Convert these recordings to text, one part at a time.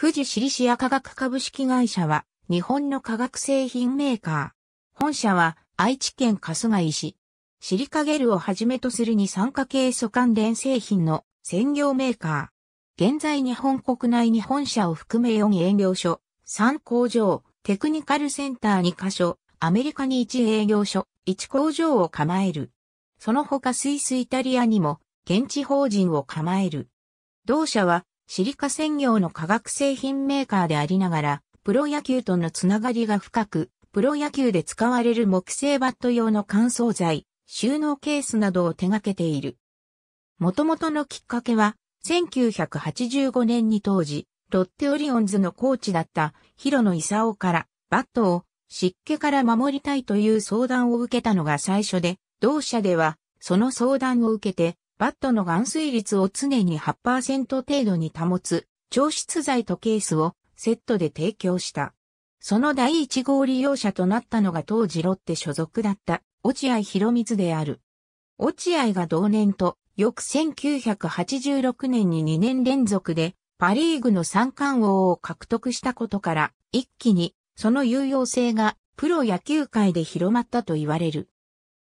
富士シリシア化学株式会社は日本の化学製品メーカー。本社は愛知県春日井市。シリカゲルをはじめとする二酸化ケイ素関連製品の専業メーカー。現在日本国内に本社を含め4営業所、3工場、テクニカルセンター2カ所、アメリカに1営業所、1工場を構える。その他スイスイタリアにも現地法人を構える。同社はシリカ専業の化学製品メーカーでありながら、プロ野球とのつながりが深く、プロ野球で使われる木製バット用の乾燥剤、収納ケースなどを手掛けている。元々のきっかけは、1985年に当時、ロッテオリオンズのコーチだった広野功から、バットを湿気から守りたいという相談を受けたのが最初で、同社では、その相談を受けて、バットの含水率を常に8%程度に保つ、調湿剤とケースをセットで提供した。その第一号利用者となったのが当時ロッテ所属だった落合博光である。落合が同年と翌1986年に2年連続でパリーグの三冠王を獲得したことから一気にその有用性がプロ野球界で広まったと言われる。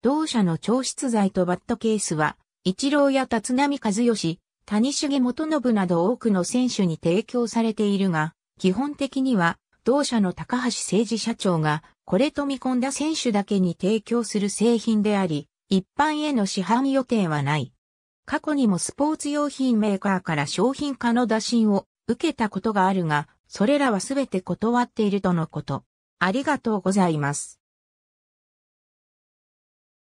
同社の調湿剤とバットケースは、一郎や立浪和義、谷重元信など多くの選手に提供されているが、基本的には、同社の高橋誠二社長が、これと見込んだ選手だけに提供する製品であり、一般への市販予定はない。過去にもスポーツ用品メーカーから商品化の打診を受けたことがあるが、それらはすべて断っているとのこと。ありがとうございます。